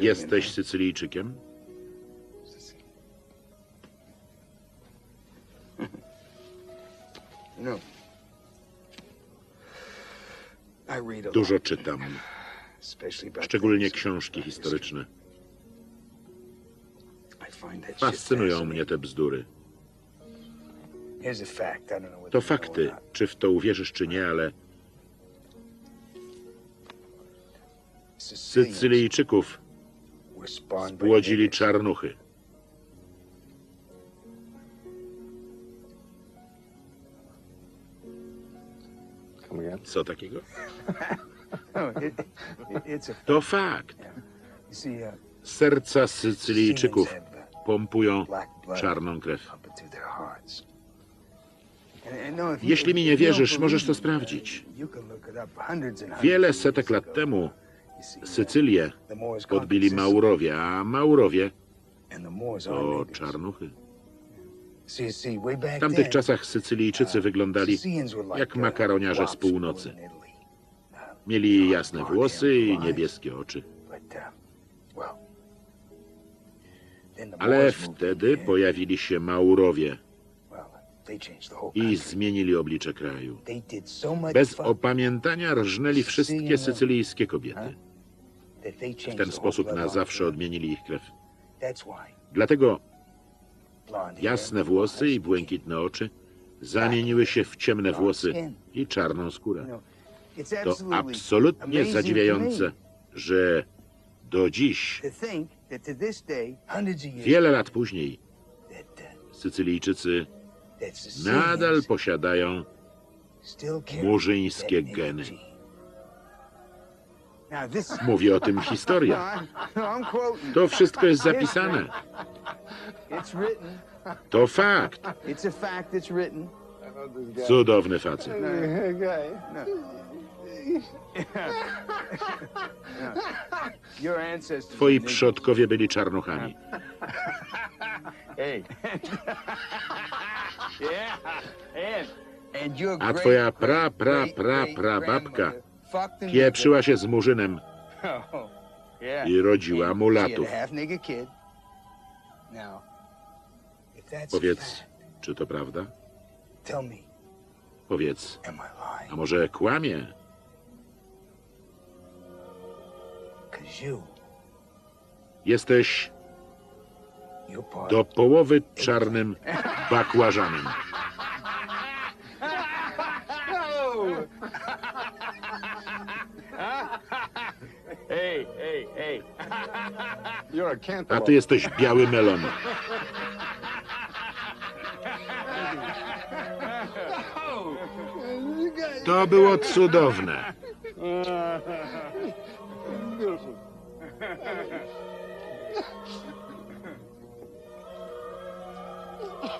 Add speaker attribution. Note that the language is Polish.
Speaker 1: Jesteś Sycylijczykiem? Dużo czytam, szczególnie książki historyczne. Fascynują mnie te bzdury. To fakty. Czy w to uwierzysz, czy nie, ale Sycylijczyków spłodzili czarnuchy. Co takiego? To fakt. Serca Sycylijczyków pompują czarną krew. Jeśli mi nie wierzysz, możesz to sprawdzić. Wiele setek lat temu Sycylię podbili Maurowie, a Maurowie to czarnuchy. W tamtych czasach Sycylijczycy wyglądali jak makaroniarze z północy. Mieli jasne włosy i niebieskie oczy. Ale wtedy pojawili się Maurowie i zmienili oblicze kraju. Bez opamiętania rżnęli wszystkie sycylijskie kobiety. W ten sposób na zawsze odmienili ich krew. Dlatego jasne włosy i błękitne oczy zamieniły się w ciemne włosy i czarną skórę. To absolutnie zadziwiające, że do dziś, wiele lat później,
Speaker 2: uh,
Speaker 1: Sycylijczycy nadal posiadają murzyńskie geny. Mówi o tym
Speaker 2: no,
Speaker 1: historia.
Speaker 2: No.
Speaker 1: To wszystko jest zapisane. To fakt. Cudowny facet.
Speaker 2: Your ancestors.
Speaker 1: Twoi przodkowie byli czarnuchami.
Speaker 2: Hey. yeah. And, and your
Speaker 1: A twoja pra, pra, pra, pra babka pieprzyła się z murzynem.
Speaker 2: Oh,
Speaker 1: i rodziła mulatów. Powiedz, czy to prawda?
Speaker 2: tell me,
Speaker 1: Powiedz,
Speaker 2: am I lying?
Speaker 1: a może kłamie? Jesteś do połowy czarnym bakłażanem.
Speaker 3: A
Speaker 1: ty jesteś biały melon. To było cudowne.